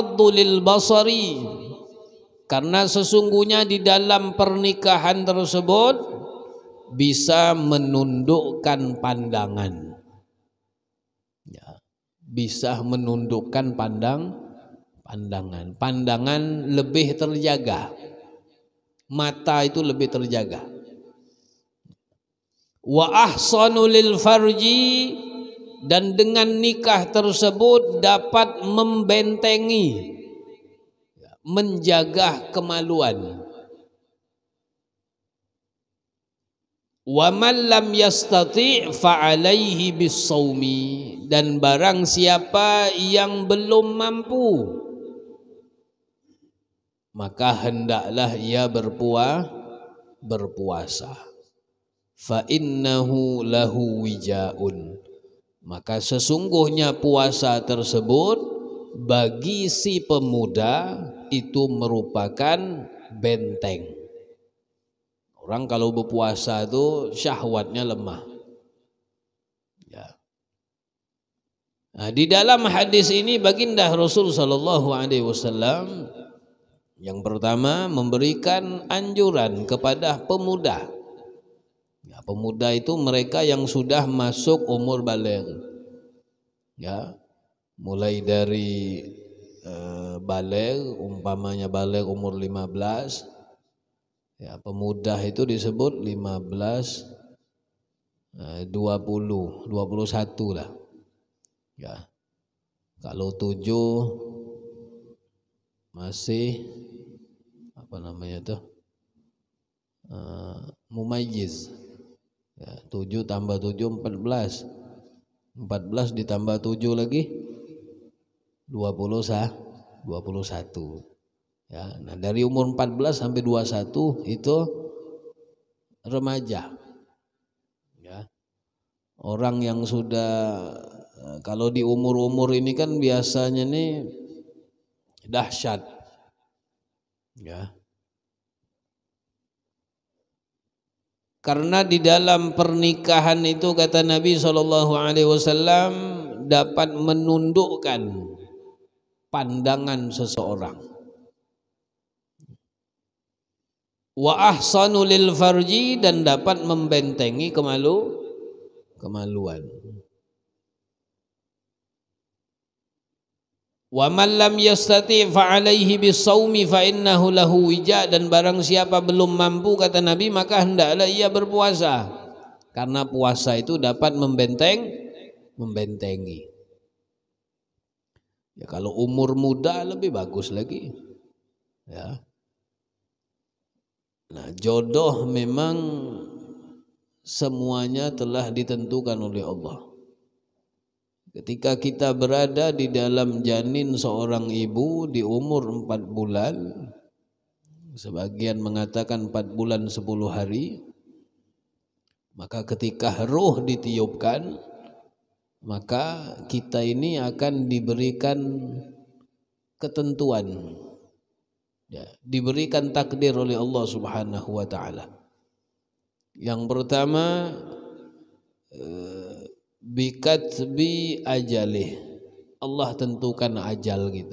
lil basari. Karena sesungguhnya di dalam pernikahan tersebut bisa menundukkan pandangan. Ya, bisa menundukkan pandang pandangan. Pandangan lebih terjaga. Mata itu lebih terjaga. Wa ahsanu lil farji dan dengan nikah tersebut dapat membentengi menjaga kemaluan. Wa man lam yastati' fa alaihi bisawmi dan barang siapa yang belum mampu maka hendaklah ia berpuah berpuasa. Fa innahu lahu wijaun maka sesungguhnya puasa tersebut bagi si pemuda itu merupakan benteng. Orang kalau berpuasa itu syahwatnya lemah. Ya. Nah, di dalam hadis ini baginda Rasul Shallallahu Alaihi Wasallam yang pertama memberikan anjuran kepada pemuda. Ya, pemuda itu mereka yang sudah masuk umur balik. Ya, mulai dari Eh, balik umpamanya balik umur 15 ya pemuda itu disebut 15 20 21 lah. Ya kalau 7 masih apa namanya tuh uh, mumayyiz ya 7 tambah 7 14 14 ditambah 7 lagi? 20 sah 21 ya nah dari umur 14 sampai 21 itu remaja. Ya orang yang sudah eh, kalau di umur-umur ini kan biasanya nih dahsyat. Ya karena di dalam pernikahan itu kata Nabi Shallallahu Alaihi Wasallam dapat menundukkan pandangan seseorang. Wa farji dan dapat membentengi kemalu kemaluan. Wa man lam yastati fa alaihi bisawmi fa lahu wija dan barang siapa belum mampu kata Nabi maka hendaklah ia berpuasa karena puasa itu dapat membenteng membentengi. Ya kalau umur muda lebih bagus lagi. Ya. Nah, jodoh memang semuanya telah ditentukan oleh Allah. Ketika kita berada di dalam janin seorang ibu di umur 4 bulan, sebagian mengatakan 4 bulan 10 hari, maka ketika roh ditiupkan, maka kita ini akan diberikan ketentuan ya, diberikan takdir oleh Allah Subhanahu wa taala. Yang pertama bikatbi ajalih. Allah tentukan ajal kita.